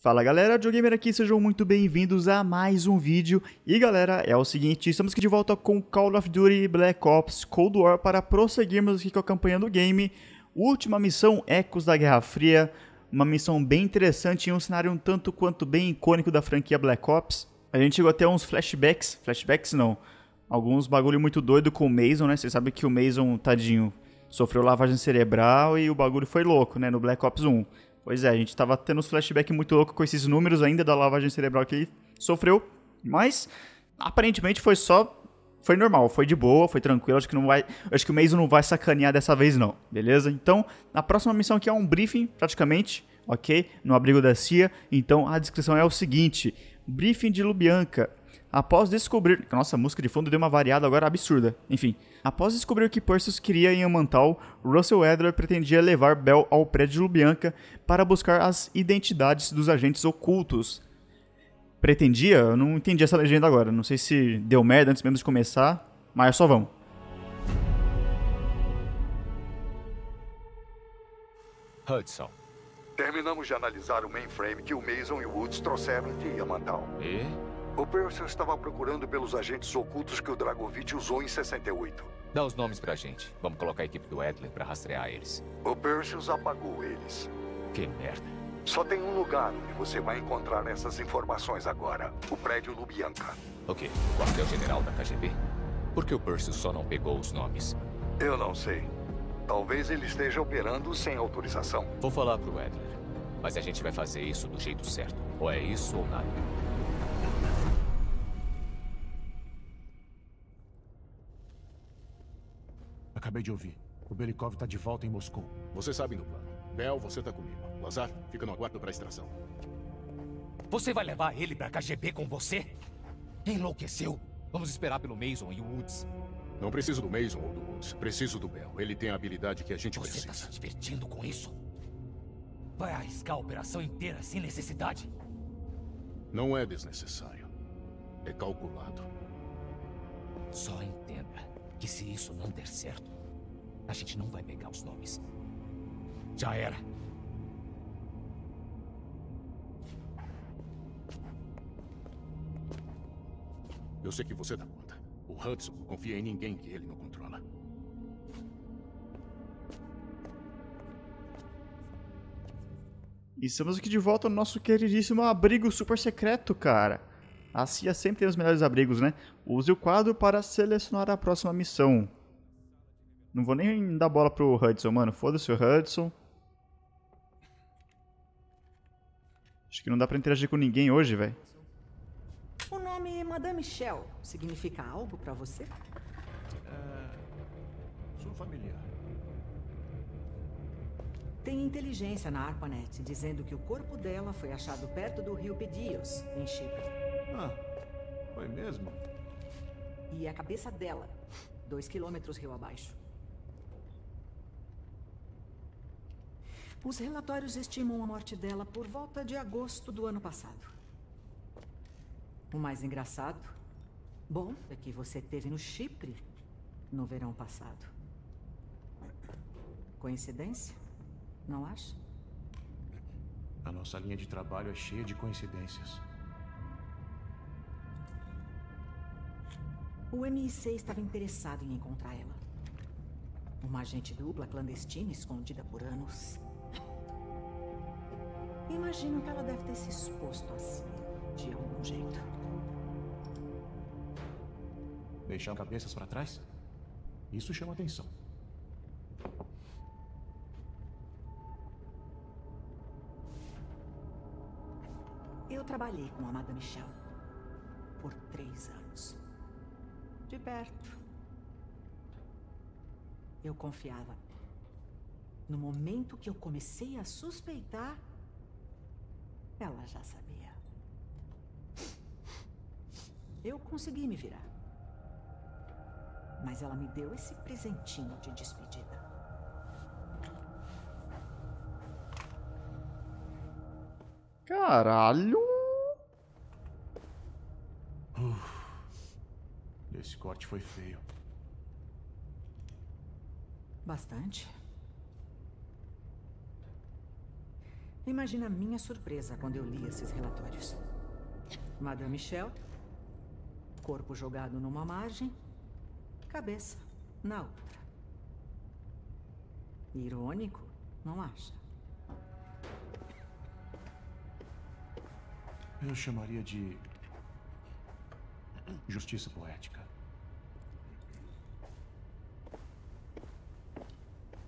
Fala galera, Gamer aqui, sejam muito bem-vindos a mais um vídeo. E galera, é o seguinte, estamos aqui de volta com Call of Duty Black Ops Cold War para prosseguirmos aqui com a campanha do game. Última missão, Ecos da Guerra Fria, uma missão bem interessante em um cenário um tanto quanto bem icônico da franquia Black Ops. A gente chegou até uns flashbacks, flashbacks não, alguns bagulho muito doido com o Mason, né? Vocês sabem que o Mason, tadinho, sofreu lavagem cerebral e o bagulho foi louco, né, no Black Ops 1. Pois é, a gente tava tendo uns flashbacks muito loucos com esses números ainda da lavagem cerebral que ele sofreu, mas aparentemente foi só foi normal, foi de boa, foi tranquilo, acho que não vai, acho que o Mason não vai sacanear dessa vez não, beleza? Então, a próxima missão aqui é um briefing, praticamente, OK? No abrigo da CIA. Então, a descrição é o seguinte: briefing de Lubianka. Após descobrir. Nossa, a música de fundo deu uma variada agora absurda. Enfim. Após descobrir que Perseus queria em Amantal, Russell Edler pretendia levar Bell ao prédio de Lubianka para buscar as identidades dos agentes ocultos. Pretendia? Eu não entendi essa legenda agora. Não sei se deu merda antes mesmo de começar, mas só vamos. Hudson. Terminamos de analisar o mainframe que o Mason e o Woods trouxeram de Yamantal. E? O Percy estava procurando pelos agentes ocultos que o Dragovich usou em 68. Dá os nomes pra gente. Vamos colocar a equipe do Edler pra rastrear eles. O Perseus apagou eles. Que merda. Só tem um lugar onde você vai encontrar essas informações agora. O prédio Lubianka. O quê? O quartel-general da KGB? Por que o Percy só não pegou os nomes? Eu não sei. Talvez ele esteja operando sem autorização. Vou falar pro Edler. Mas a gente vai fazer isso do jeito certo. Ou é isso ou nada. Acabei de ouvir. O Belikov tá de volta em Moscou. Você sabe do plano. Bel, você tá comigo. Lazar, fica no aguardo pra extração. Você vai levar ele pra KGB com você? Enlouqueceu? Vamos esperar pelo Mason e o Woods. Não preciso do Mason ou do Woods. Preciso do Bel. Ele tem a habilidade que a gente Você precisa. tá se divertindo com isso? Vai arriscar a operação inteira sem necessidade? Não é desnecessário. É calculado. Só entenda que se isso não der certo, a gente não vai pegar os nomes. Já era. Eu sei que você dá conta. O Hudson não confia em ninguém que ele não controla. E estamos aqui de volta no nosso queridíssimo abrigo super secreto, cara. A CIA sempre tem os melhores abrigos, né? Use o quadro para selecionar a próxima missão. Não vou nem dar bola pro Hudson, mano. Foda-se o Hudson. Acho que não dá pra interagir com ninguém hoje, velho. O nome Madame Shell significa algo pra você? Sou familiar. Tem inteligência na ARPANET dizendo que o corpo dela foi achado perto do rio Pedios, em Chipre. Ah, foi mesmo? E a cabeça dela, dois quilômetros rio abaixo. Os relatórios estimam a morte dela por volta de agosto do ano passado. O mais engraçado, bom, é que você teve no Chipre no verão passado. Coincidência? Não acha? A nossa linha de trabalho é cheia de coincidências. O MI6 estava interessado em encontrar ela. Uma agente dupla clandestina escondida por anos. Imagino que ela deve ter se exposto assim, de algum jeito. Deixar cabeças pra trás? Isso chama atenção. Eu trabalhei com a Madame Michel por três anos. De perto. Eu confiava. No momento que eu comecei a suspeitar, ela já sabia. Eu consegui me virar. Mas ela me deu esse presentinho de despedida. Caralho! Esse corte foi feio. Bastante. Imagina a minha surpresa quando eu li esses relatórios. Madame Michel, corpo jogado numa margem, cabeça na outra. Irônico, não acha? Eu chamaria de. Justiça poética.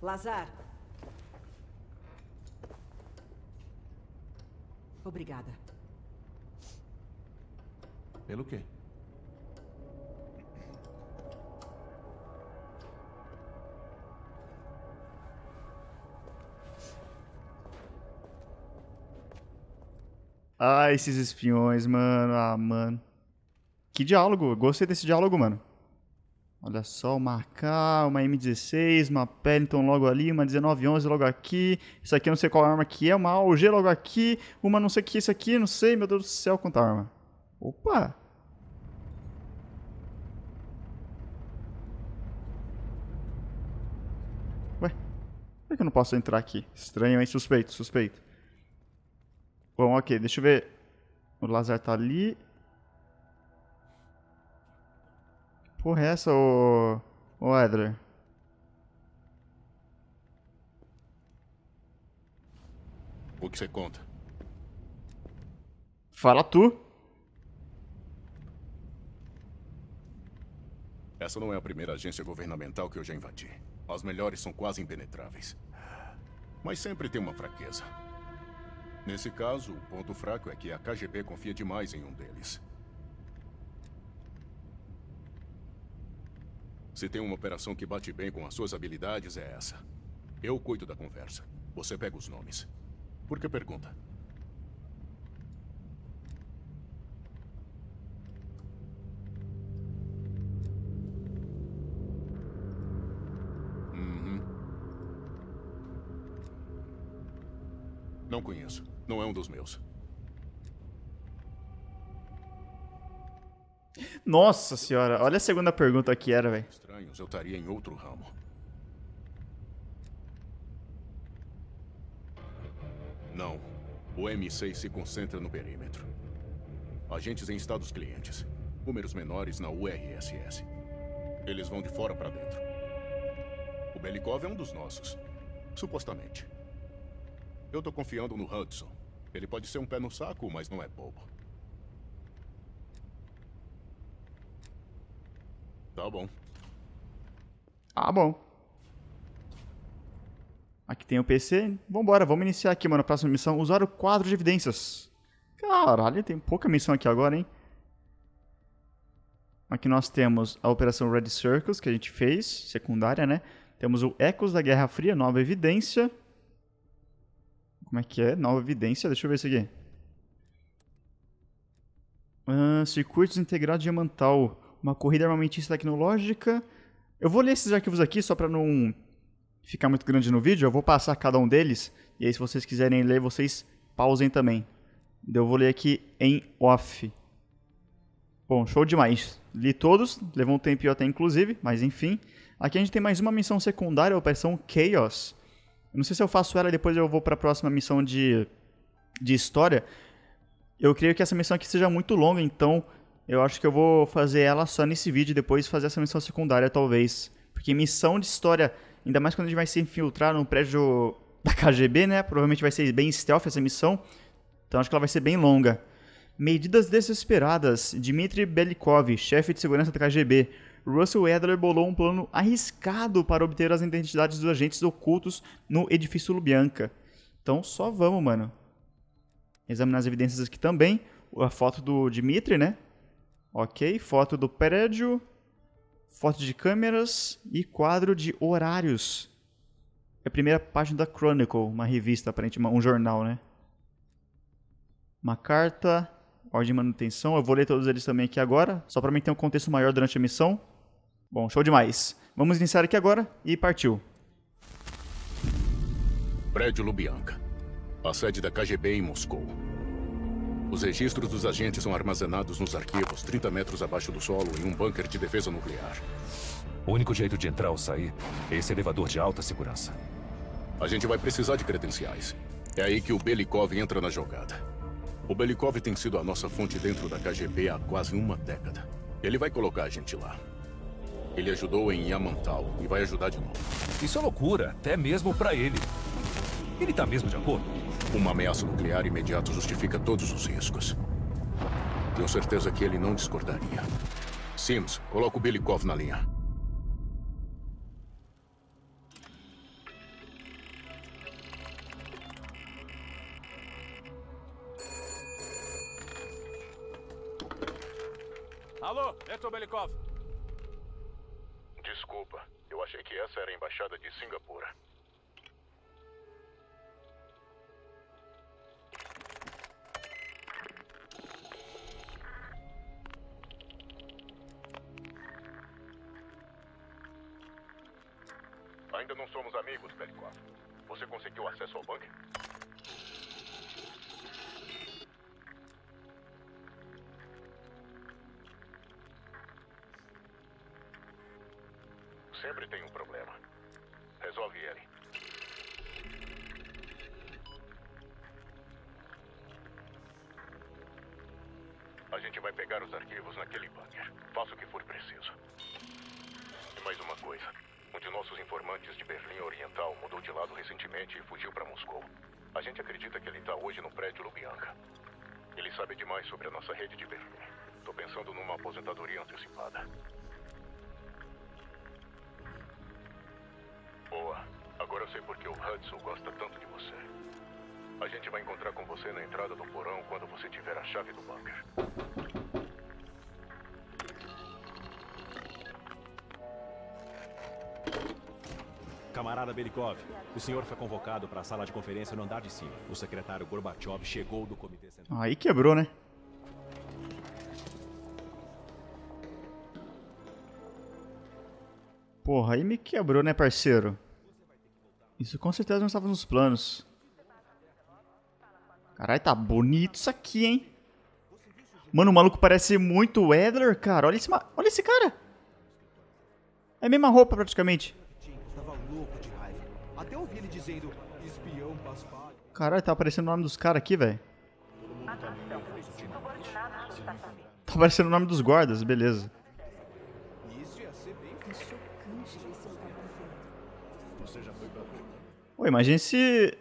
Lazar. Obrigada. Pelo quê? Ah, esses espiões, mano. Ah, mano. Que diálogo. Gostei desse diálogo, mano. Olha só, uma AK, uma M16, uma Peliton logo ali, uma 1911 logo aqui. Isso aqui eu não sei qual arma que é, uma AUG logo aqui, uma não sei o que, isso aqui, não sei, meu Deus do céu, quanta arma. Opa! Ué, por que eu não posso entrar aqui? Estranho, hein? Suspeito, suspeito. Bom, ok, deixa eu ver. O Lazar tá ali. Porra é essa, ô. ô Edler? O que você conta? Fala tu. Essa não é a primeira agência governamental que eu já invadi. As melhores são quase impenetráveis. Mas sempre tem uma fraqueza. Nesse caso, o ponto fraco é que a KGB confia demais em um deles. Se tem uma operação que bate bem com as suas habilidades, é essa. Eu cuido da conversa. Você pega os nomes. Por que pergunta? Uhum. Não conheço. Não é um dos meus. Nossa senhora, olha a segunda pergunta que era, velho. Estranhos, eu estaria em outro ramo. Não. O M6 se concentra no perímetro. Agentes em estados clientes. Números menores na URSS. Eles vão de fora para dentro. O Belikov é um dos nossos. Supostamente. Eu tô confiando no Hudson. Ele pode ser um pé no saco, mas não é bobo. Tá bom. Ah, bom. Aqui tem o PC. Vambora, vamos iniciar aqui, mano. Próxima missão. Usar o quadro de evidências. Caralho, tem pouca missão aqui agora, hein? Aqui nós temos a Operação Red Circles, que a gente fez, secundária, né? Temos o Ecos da Guerra Fria, nova evidência. Como é que é? Nova evidência. Deixa eu ver isso aqui. Ah, circuitos integrados diamantal. Uma corrida armamentista tecnológica. Eu vou ler esses arquivos aqui só para não ficar muito grande no vídeo. Eu vou passar cada um deles. E aí, se vocês quiserem ler, vocês pausem também. Eu vou ler aqui em off. Bom, show demais. Li todos, levou um tempo até inclusive, mas enfim. Aqui a gente tem mais uma missão secundária, a Operação Chaos. Eu não sei se eu faço ela depois eu vou para a próxima missão de, de história. Eu creio que essa missão aqui seja muito longa, então eu acho que eu vou fazer ela só nesse vídeo depois fazer essa missão secundária, talvez. Porque missão de história, ainda mais quando a gente vai se infiltrar num prédio da KGB, né? Provavelmente vai ser bem stealth essa missão. Então acho que ela vai ser bem longa. Medidas desesperadas. Dmitry Belikov, chefe de segurança da KGB. Russell Adler bolou um plano arriscado para obter as identidades dos agentes ocultos no edifício Lubyanka. Então só vamos, mano. Examinar as evidências aqui também. A foto do Dmitry, né? Ok. Foto do prédio. Foto de câmeras e quadro de horários. É a primeira página da Chronicle, uma revista, aparentemente, um jornal, né? Uma carta, ordem de manutenção. Eu vou ler todos eles também aqui agora, só para mim ter um contexto maior durante a missão. Bom, show demais. Vamos iniciar aqui agora e partiu. Prédio Lubyanka. A sede da KGB em Moscou. Os registros dos agentes são armazenados nos arquivos 30 metros abaixo do solo em um bunker de defesa nuclear. O único jeito de entrar ou sair é esse elevador de alta segurança. A gente vai precisar de credenciais. É aí que o Belikov entra na jogada. O Belikov tem sido a nossa fonte dentro da KGB há quase uma década. Ele vai colocar a gente lá. Ele ajudou em Yamantal e vai ajudar de novo. Isso é loucura, até mesmo pra ele. Ele tá mesmo de acordo? Uma ameaça nuclear imediata justifica todos os riscos. Tenho certeza que ele não discordaria. Sims, coloca o Belikov na linha. Alô, Hector Belikov. Desculpa, eu achei que essa era a embaixada de Singapura. Pegar os arquivos naquele bunker. Faça o que for preciso. E mais uma coisa. Um de nossos informantes de Berlim Oriental mudou de lado recentemente e fugiu para Moscou. A gente acredita que ele está hoje no prédio Lubyanka. Ele sabe demais sobre a nossa rede de Berlim. Tô pensando numa aposentadoria antecipada. Boa. Agora eu sei por que o Hudson gosta tanto de você. A gente vai encontrar com você na entrada do porão quando você tiver a chave do bunker. Camarada Belikov, o senhor foi convocado para a sala de conferência no andar de cima. O secretário Gorbachev chegou do Comitê Central. Aí quebrou, né? Porra, aí me quebrou, né, parceiro? Isso com certeza não estava nos planos. Caralho, tá bonito isso aqui, hein? Mano, o maluco parece muito Edler, cara. Olha esse, olha esse cara. É a mesma roupa, praticamente. Dizendo espião paspalho. Caralho, tá aparecendo o nome dos caras aqui, velho. Tá aparecendo o nome dos guardas, beleza. Isso ia ser bem Pô, imagina se...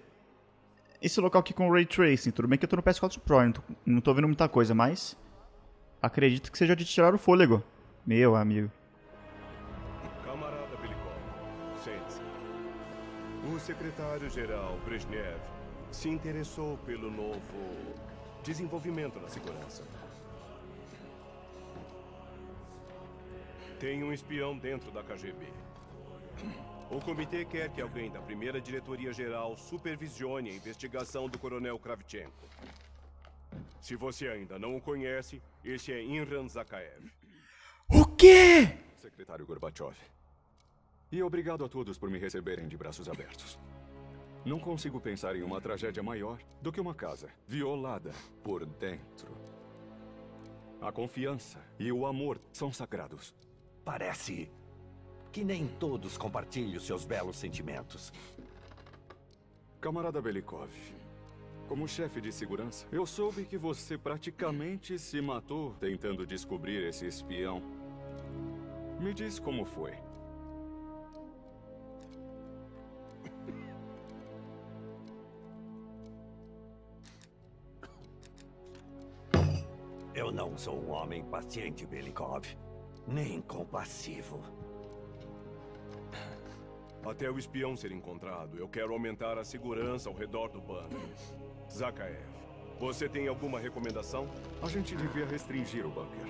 Esse local aqui com Ray Tracing. Tudo bem que eu tô no PS4 Pro, não tô, não tô vendo muita coisa, mas... Acredito que seja de tirar o fôlego. Meu amigo. Secretário-geral Brezhnev se interessou pelo novo desenvolvimento na segurança. Tem um espião dentro da KGB. O comitê quer que alguém da primeira diretoria-geral supervisione a investigação do coronel Kravchenko. Se você ainda não o conhece, esse é Imran Zakaev. O quê? Secretário Gorbachev. E obrigado a todos por me receberem de braços abertos. Não consigo pensar em uma tragédia maior do que uma casa violada por dentro. A confiança e o amor são sagrados. Parece que nem todos compartilham seus belos sentimentos. Camarada Belikov, como chefe de segurança, eu soube que você praticamente se matou tentando descobrir esse espião. Me diz como foi. Eu não sou um homem paciente, Belikov. Nem compassivo. Até o espião ser encontrado, eu quero aumentar a segurança ao redor do bunker. Zakaev, você tem alguma recomendação? A gente devia restringir o bunker.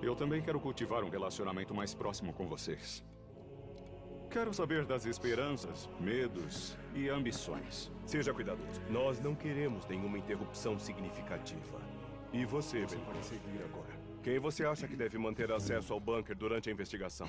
Eu também quero cultivar um relacionamento mais próximo com vocês. Quero saber das esperanças, medos e ambições. Seja cuidadoso. Nós não queremos nenhuma interrupção significativa. E você, Ben, pode seguir agora. Quem você acha que deve manter acesso ao bunker durante a investigação?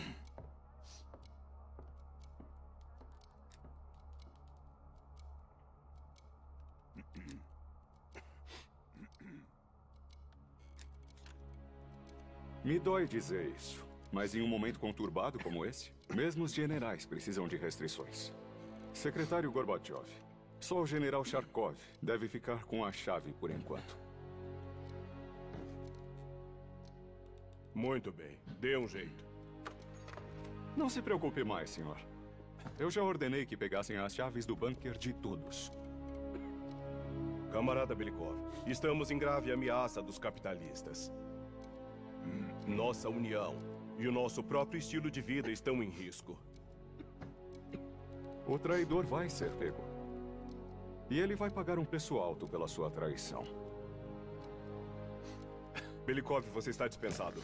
Me dói dizer isso, mas em um momento conturbado como esse, mesmo os generais precisam de restrições. Secretário Gorbachev, Só o General Charkov deve ficar com a chave por enquanto. Muito bem. Dê um jeito. Não se preocupe mais, senhor. Eu já ordenei que pegassem as chaves do bunker de todos. Camarada Belikov, estamos em grave ameaça dos capitalistas. Nossa união e o nosso próprio estilo de vida estão em risco. O traidor vai ser pego. E ele vai pagar um preço alto pela sua traição. Belikov, você está dispensado.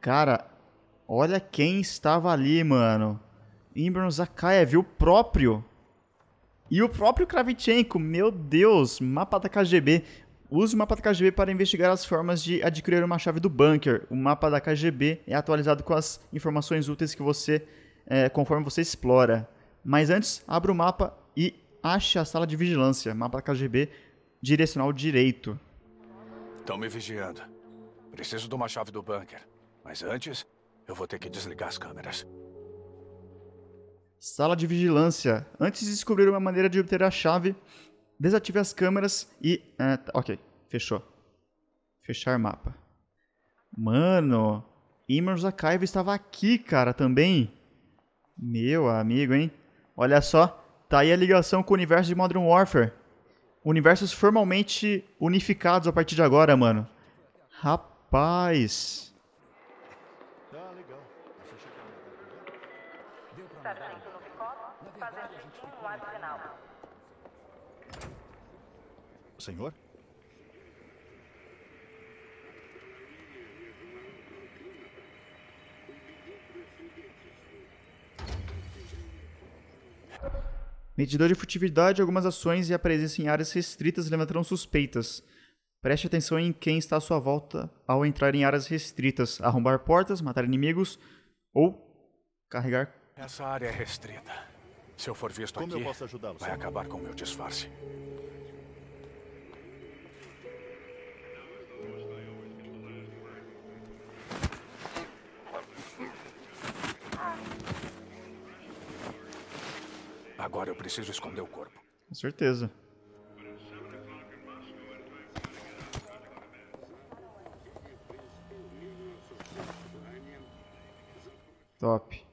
Cara, olha quem estava ali, mano. Imran Zakaev, o próprio. E o próprio Kravchenko, meu Deus, mapa da KGB. Use o mapa da KGB para investigar as formas de adquirir uma chave do bunker. O mapa da KGB é atualizado com as informações úteis que você, é, conforme você explora. Mas antes, abra o mapa e ache a sala de vigilância. Mapa KGB, direcional direito. Estão me vigiando. Preciso de uma chave do bunker. Mas antes, eu vou ter que desligar as câmeras. Sala de vigilância. Antes de descobrir uma maneira de obter a chave, desative as câmeras e. É, tá, ok, fechou. Fechar mapa. Mano, Imran Zakhaev estava aqui, cara, também. Meu amigo, hein? Olha só, tá aí a ligação com o universo de Modern Warfare. Universos formalmente unificados a partir de agora, mano. Rapaz. Senhor? Medidor de furtividade, algumas ações e a presença em áreas restritas levantarão suspeitas. Preste atenção em quem está à sua volta ao entrar em áreas restritas, arrombar portas, matar inimigos ou carregar. Essa área é restrita. Se eu for visto Como aqui, eu posso ajudá-lo, vai acabar com o meu disfarce. Agora eu preciso esconder o corpo. Com certeza. Top.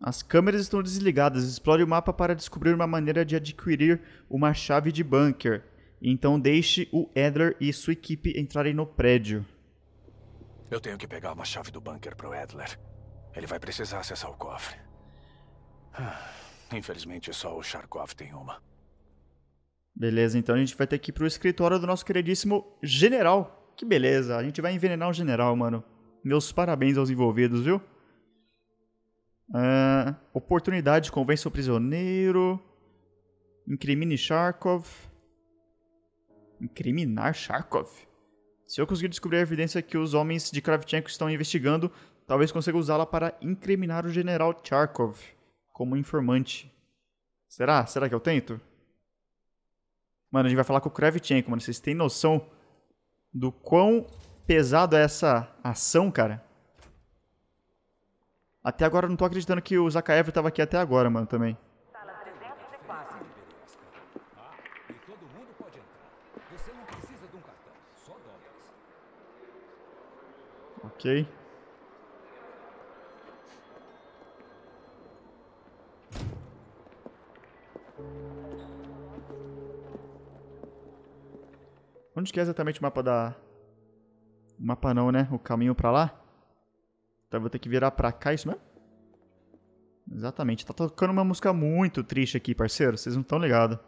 As câmeras estão desligadas. Explore o mapa para descobrir uma maneira de adquirir uma chave de bunker. Então deixe o Edler e sua equipe entrarem no prédio. Eu tenho que pegar uma chave do bunker pro Edler. Ele vai precisar acessar o cofre. Ah, Infelizmente, só o Charkov tem uma. Beleza, então a gente vai ter que ir pro escritório do nosso queridíssimo general. Que beleza, a gente vai envenenar o general, mano. Meus parabéns aos envolvidos, viu? Ah, oportunidade, convence o prisioneiro. Incrimine Charkov. Incriminar Charkov? Se eu conseguir descobrir a evidência que os homens de Kravchenko estão investigando, talvez consiga usá-la para incriminar o general Charkov como informante. Será? Será que eu tento? Mano, a gente vai falar com o Kravchenko, mano. Vocês têm noção do quão pesado é essa ação, cara? Até agora eu não tô acreditando que o Zakaev tava aqui até agora, mano, também. Ok. Onde que é exatamente o mapa da... O mapa não, né? O caminho pra lá? Então eu vou ter que virar pra cá, isso mesmo? Exatamente. Tá tocando uma música muito triste aqui, parceiro. Vocês não estão ligados.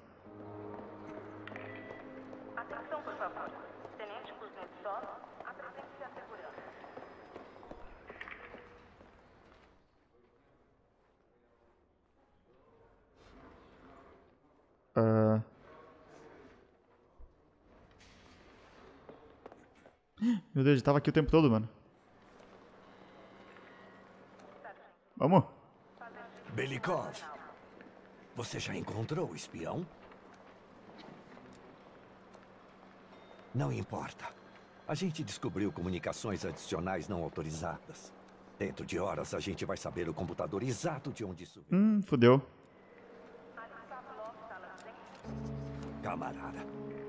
Ah. Meu Deus, ele tava aqui o tempo todo, mano. Vamos. Belikov, você já encontrou o espião? Não importa. A gente descobriu comunicações adicionais não autorizadas. Dentro de horas a gente vai saber o computador exato de onde isso veio. Hum, fudeu. Camarada.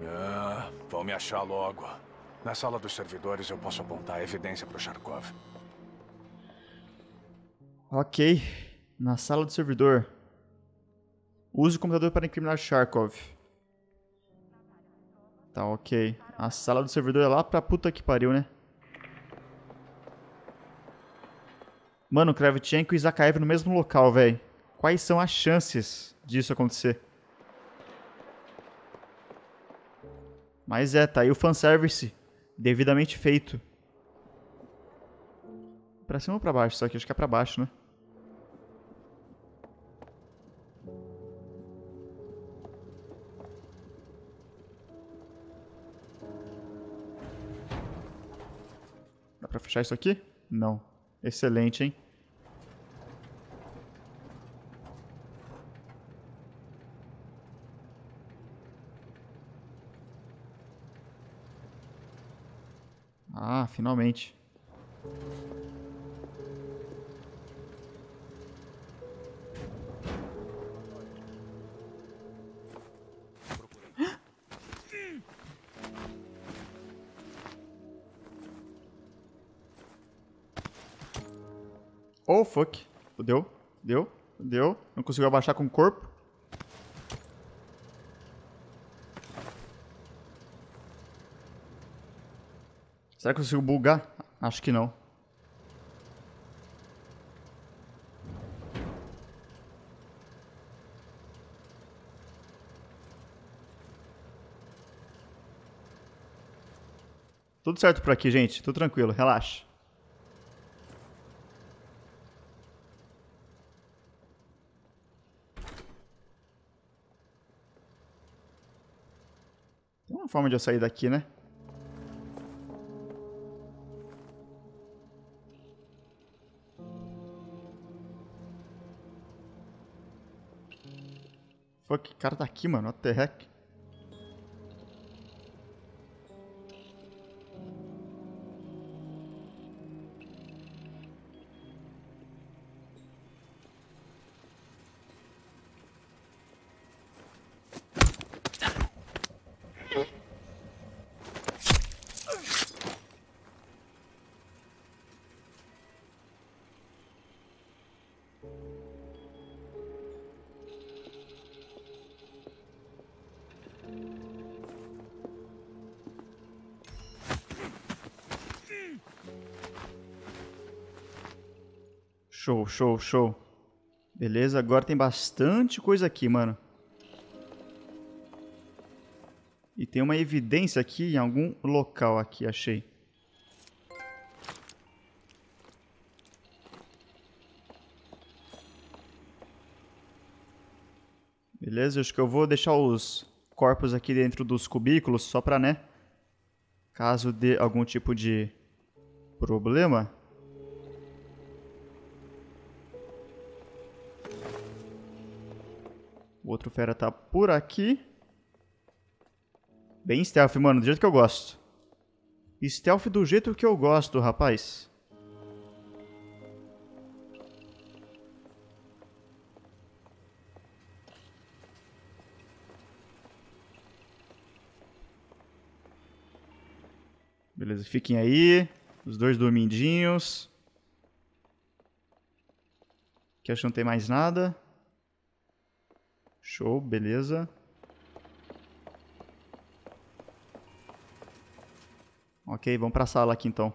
Ah, vão me achar logo. Na sala dos servidores eu posso apontar a evidência pro Sharkov. Ok. Na sala do servidor. Use o computador para incriminar Sharkov. Tá, ok. A sala do servidor é lá pra puta que pariu, né? Mano, Kravchenko e Zakaev no mesmo local, velho. Quais são as chances disso acontecer? Mas é, tá aí o fanservice. Devidamente feito. Pra cima ou pra baixo? Só que acho que é pra baixo, né? Fechar isso aqui? Não. Excelente, hein? Ah, finalmente. Fuck. Fudeu. Deu. Deu. Não conseguiu abaixar com o corpo. Será que eu consigo bugar? Acho que não. Tudo certo por aqui, gente. Tudo tranquilo. Relaxa. Forma de eu sair daqui, né? Fuck, que cara tá aqui, mano. What the heck? Show, show, show. Beleza, agora tem bastante coisa aqui, mano. E tem uma evidência aqui em algum local aqui, achei. Beleza, acho que eu vou deixar os corpos aqui dentro dos cubículos só pra, né? Caso dê algum tipo de problema. Outro fera tá por aqui. Bem stealth, mano, do jeito que eu gosto. Stealth do jeito que eu gosto, rapaz. Beleza, fiquem aí. Os dois dormindinhos. Aqui acho que não tem mais nada. Show, beleza. Ok, vamos pra sala aqui então.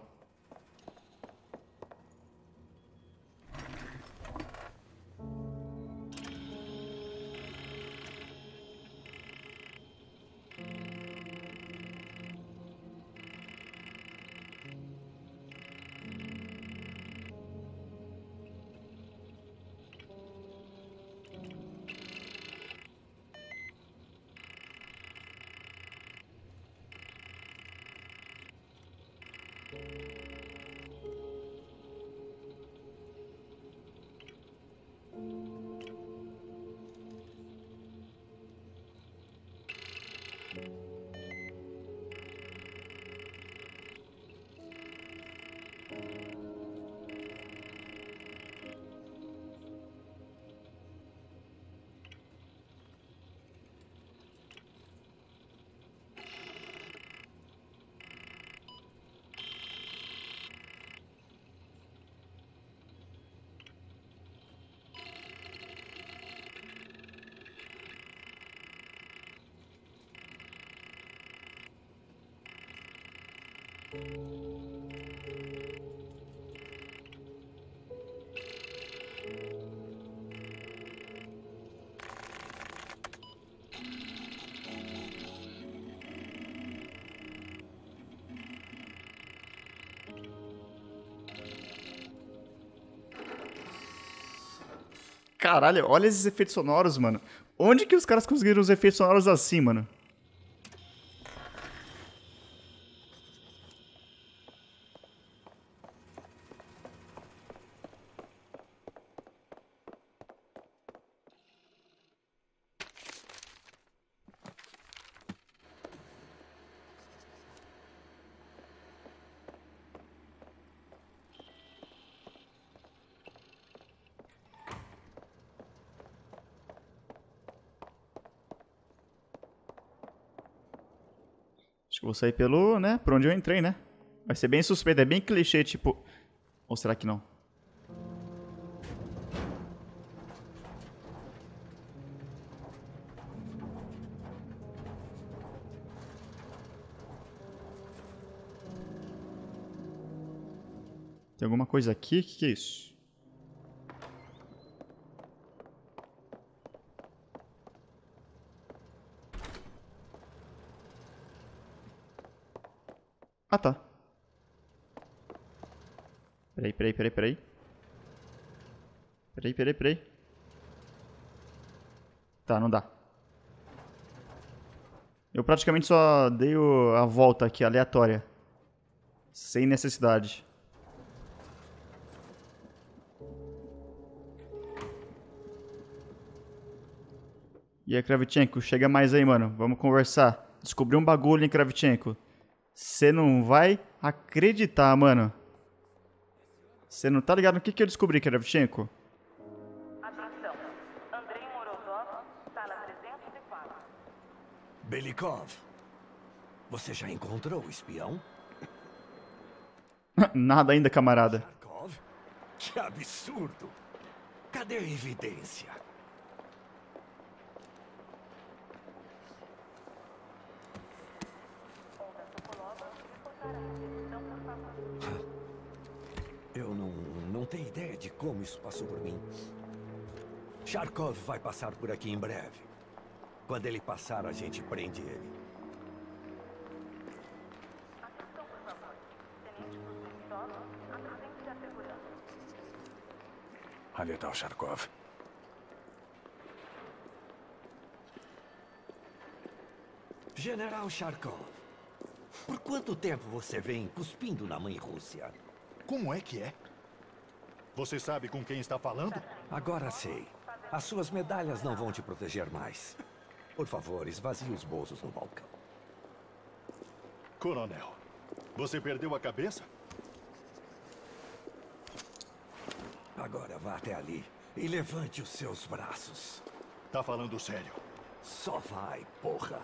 Caralho, olha esses efeitos sonoros, mano. Onde que os caras conseguiram os efeitos sonoros assim, mano? Vou sair pelo, né? Por onde eu entrei, né? Vai ser bem suspeito, é bem clichê, tipo. Ou será que não? Tem alguma coisa aqui? O que, que é isso? Ah, tá. Peraí, peraí, peraí, peraí. Peraí, peraí, peraí. Tá, não dá. Eu praticamente só dei a volta aqui, aleatória. Sem necessidade. E aí, Kravchenko, chega mais aí, mano. Vamos conversar. Descobri um bagulho, hein, Kravchenko. Você não vai acreditar, mano. Você não tá ligado no que, que eu descobri, Kravchenko? Atenção. Andrei Morozov, sala 304. Belikov, você já encontrou o espião? Nada ainda, camarada. Kov? Que absurdo! Cadê a evidência? Tenho ideia de como isso passou por mim. Sharkov vai passar por aqui em breve. Quando ele passar, a gente prende ele. Atenção, por favor. Tenente Kuznetsov, apresente-se à segurança. Ali tá o Sharkov. General Sharkov, por quanto tempo você vem cuspindo na mãe Rússia? Como é que é? Você sabe com quem está falando? Agora sei. As suas medalhas não vão te proteger mais. Por favor, esvazie os bolsos no balcão. Coronel, você perdeu a cabeça? Agora vá até ali e levante os seus braços. Tá falando sério? Só vai, porra.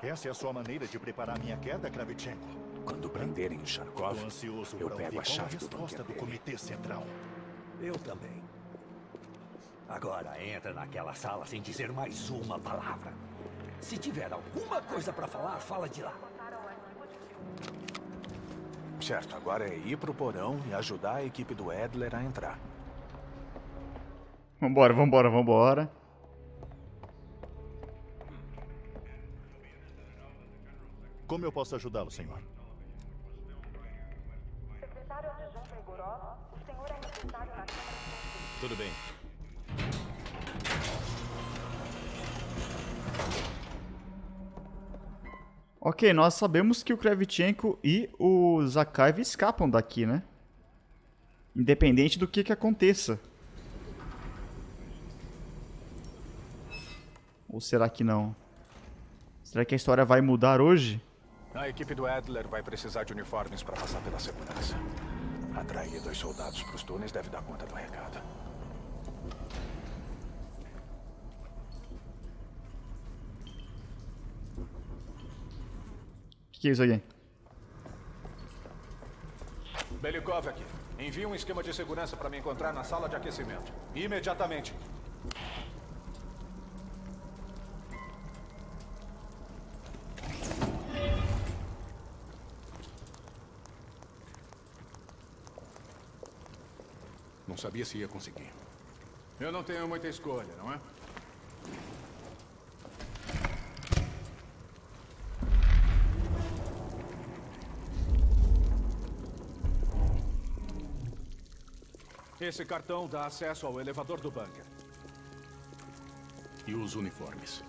Essa é a sua maneira de preparar minha queda, Kravchenko? Quando prenderem o ansioso eu para pego a chave do resposta bunker do dele. Comitê Central. Eu também. Agora entra naquela sala sem dizer mais uma palavra. Se tiver alguma coisa pra falar, fala de lá. Certo, agora é ir pro porão e ajudar a equipe do Edler a entrar. Vambora, vambora, vambora. Como eu posso ajudá-lo, senhor? Secretário adjunto Igorov, o senhor é necessário na Câmara de Tudo bem. Ok, nós sabemos que o Kravchenko e o Zakaev escapam daqui, né? Independente do que que aconteça. Ou será que não? Será que a história vai mudar hoje? A equipe do Edler vai precisar de uniformes para passar pela segurança. Atrair dois soldados pros túneis deve dar conta do recado. que é isso aqui? Belikov aqui. Envie um esquema de segurança para me encontrar na sala de aquecimento. Imediatamente. Não sabia se ia conseguir. Eu não tenho muita escolha, não é? Esse cartão dá acesso ao elevador do bunker. E os uniformes?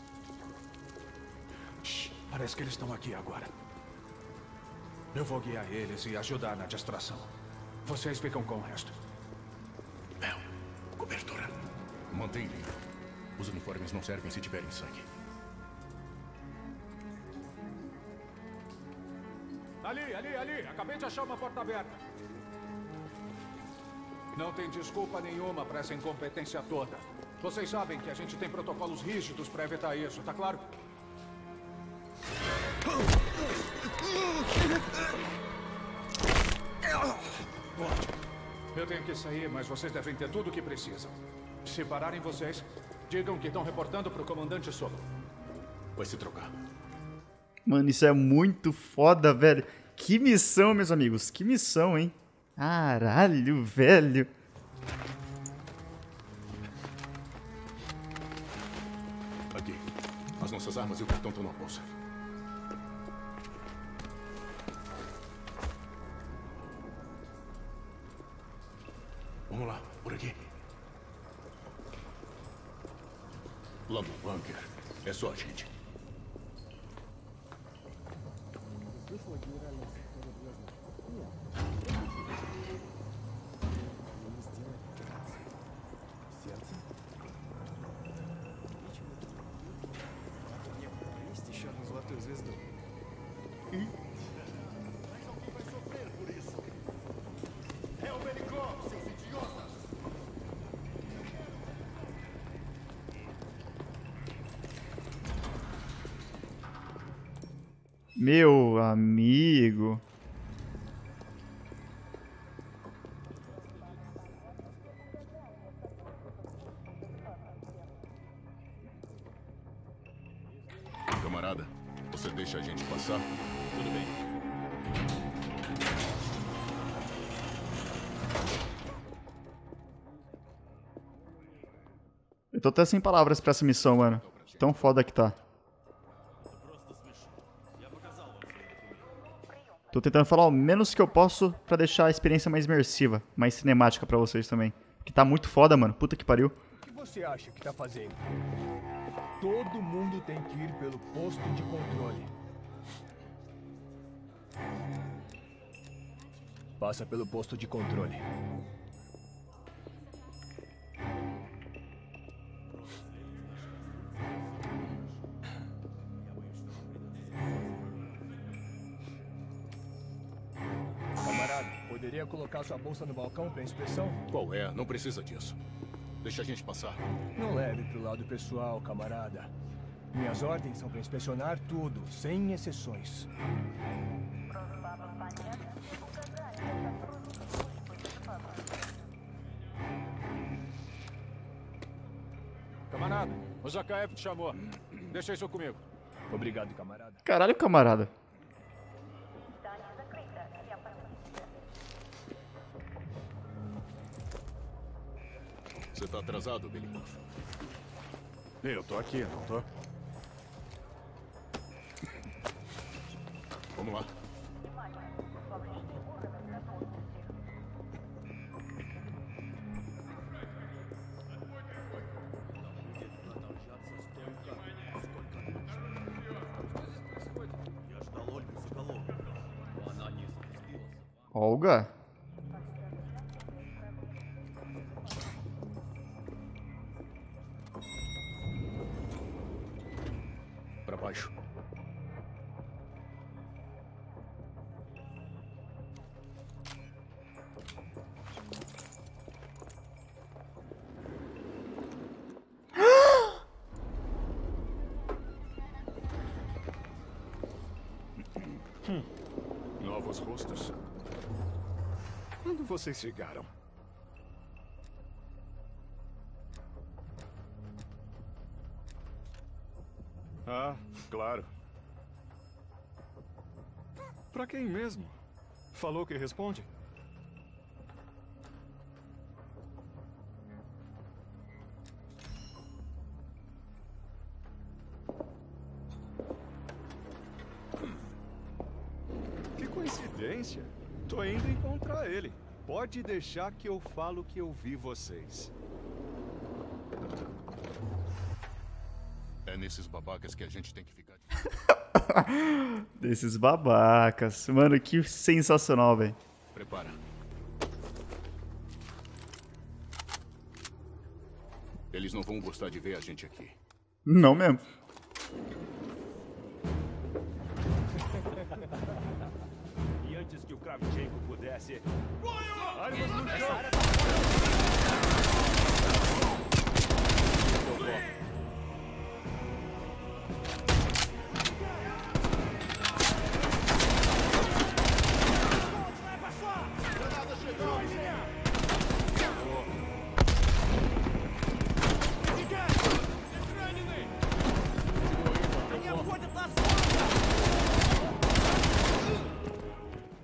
Shh, parece que eles estão aqui agora. Eu vou guiar eles e ajudar na distração. Vocês ficam com o resto. Mel, cobertura. Mantém limpo. Os uniformes não servem se tiverem sangue. Ali, ali, ali! Acabei de achar uma porta aberta. Não tem desculpa nenhuma para essa incompetência toda. Vocês sabem que a gente tem protocolos rígidos para evitar isso, tá claro? Ótimo. Eu tenho que sair, mas vocês devem ter tudo o que precisam. Se pararem vocês, digam que estão reportando para o comandante Solo. Vai se trocar. Mano, isso é muito foda, velho. Que missão, meus amigos. Que missão, hein? Caralho, velho. Aqui. As nossas armas e o cartão estão na bolsa. Amigo. Camarada, você deixa a gente passar? Tudo bem. Eu tô até sem palavras pra essa missão, mano. Tão foda que tá. Tô tentando falar o menos que eu posso pra deixar a experiência mais imersiva, mais cinemática pra vocês também. Que tá muito foda, mano. Puta que pariu. O que você acha que tá fazendo? Todo mundo tem que ir pelo posto de controle. Passa pelo posto de controle. Colocar sua bolsa no balcão para inspeção? Qual é? Não precisa disso. Deixa a gente passar. Não leve pro lado pessoal, camarada. Minhas ordens são para inspecionar tudo, sem exceções. Camarada, o Zakaev te chamou. Deixa isso comigo. Obrigado, camarada. Caralho, camarada. Você tá atrasado, Belikov? Eu tô aqui, não tô? Vamos lá. vocês chegaram? Ah, claro. Pra quem mesmo? Falou que responde? Que coincidência. Tô indo encontrar ele. Pode deixar que eu falo que eu vi vocês. É nesses babacas que a gente tem que ficar. Desses babacas. Mano, que sensacional, velho. Prepara. Eles não vão gostar de ver a gente aqui. Não mesmo. E antes que o Kravchenko pudesse... Chão!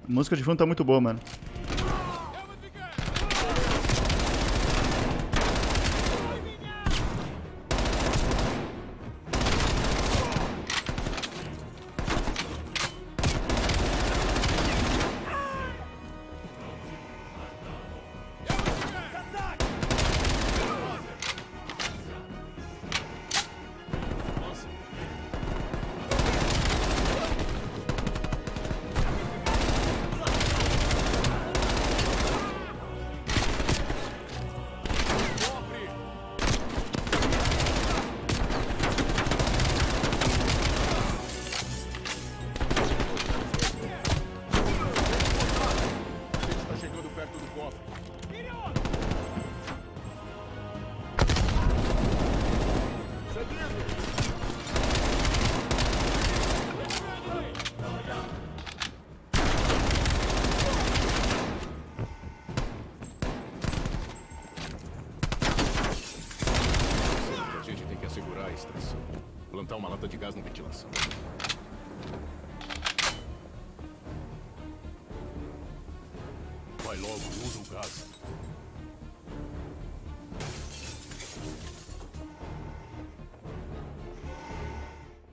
A música de fundo tá muito boa, mano.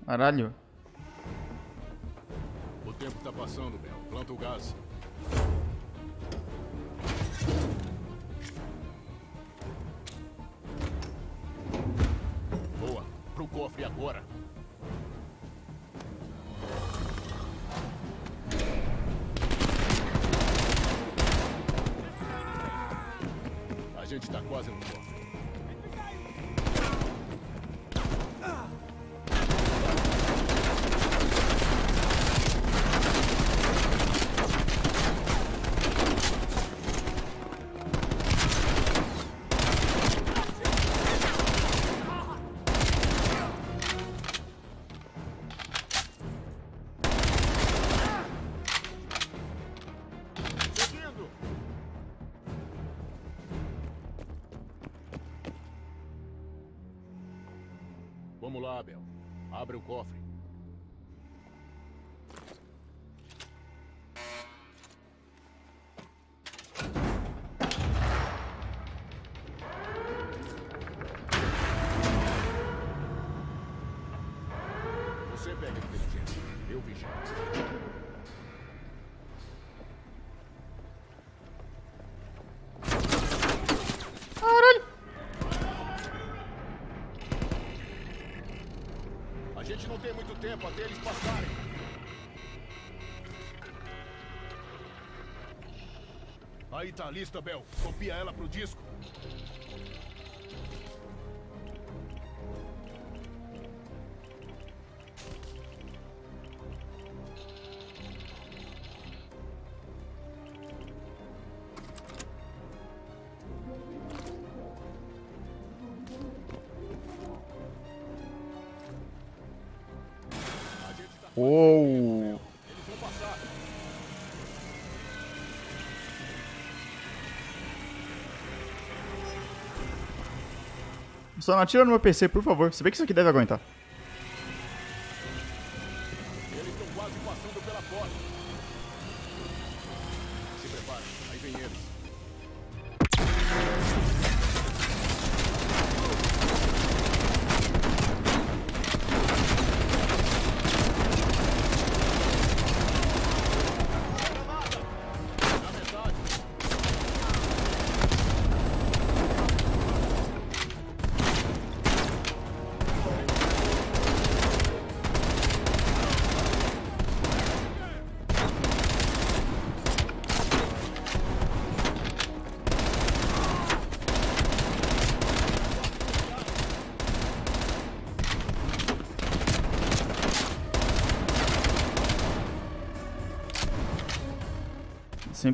Caralho. Gotham. Tempo até eles passarem. Aí tá a lista, Bel. Copia ela pro disco. Só não atira no meu PC, por favor. Se bem que isso aqui deve aguentar.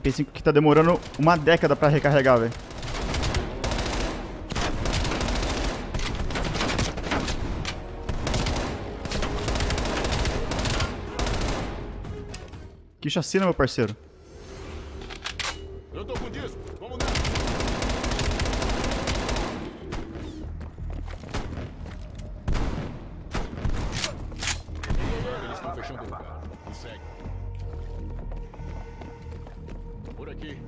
MP5 que tá demorando uma década pra recarregar, velho. Que chacina, meu parceiro. Aqui.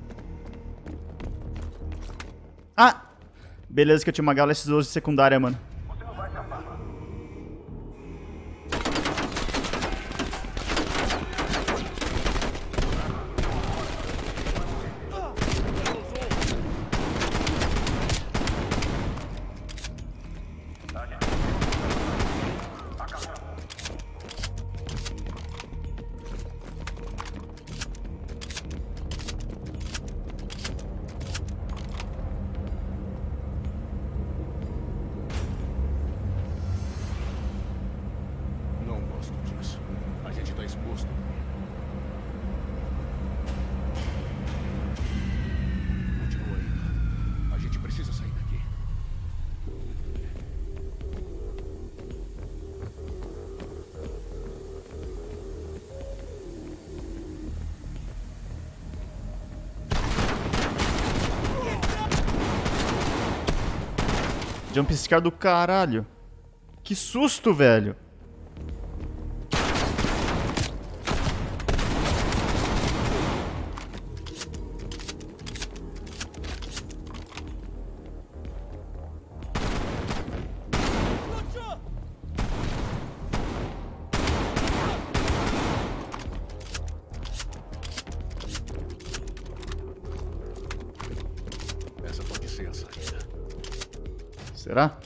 Ah! Beleza que eu tinha uma Galaxy 12 secundária, mano. Jump scare do caralho. Que susto, velho. Será?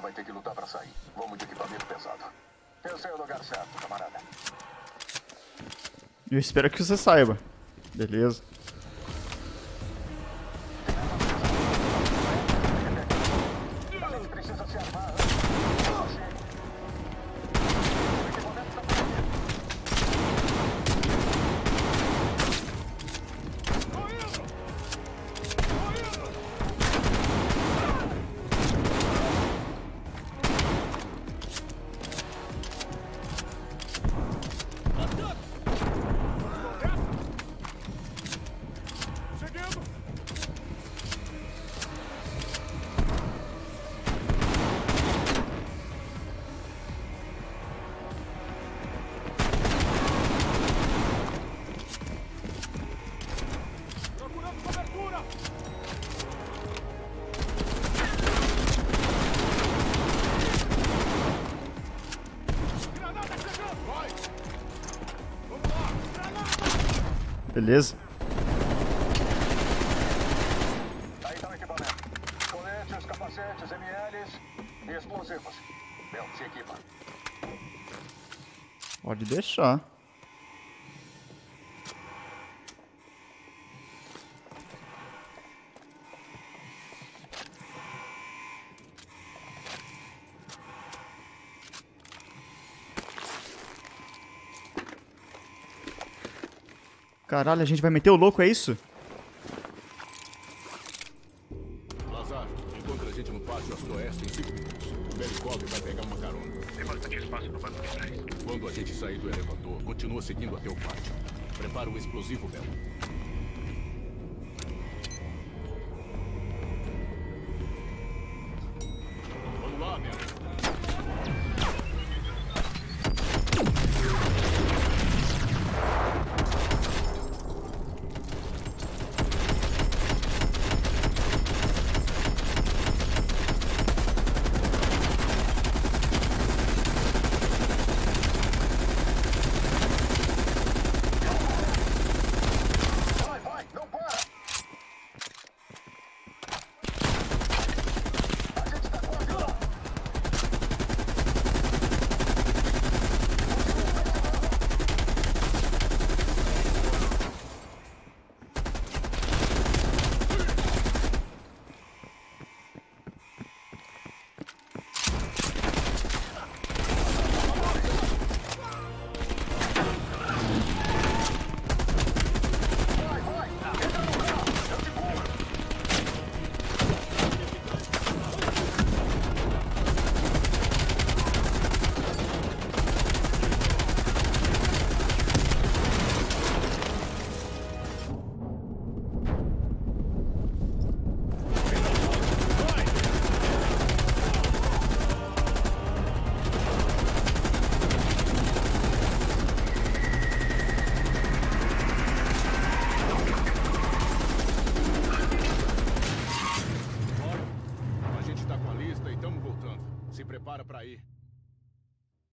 Gente vai ter que lutar pra sair. Vamos de equipamento pesado. Eu sei o lugar certo, camarada. Eu espero que você saiba. Beleza. Beleza. Aí tá o equipamento. Coletes, capacetes, MLs e explosivos. Equipa. Pode deixar. Caralho, a gente vai meter o louco, é isso?